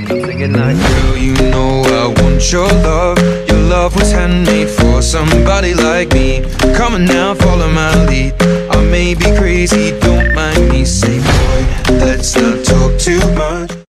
Girl, you know I want your love. Your love was handmade for somebody like me. Come on now, follow my lead. I may be crazy, don't mind me. Say, boy, let's not talk too much.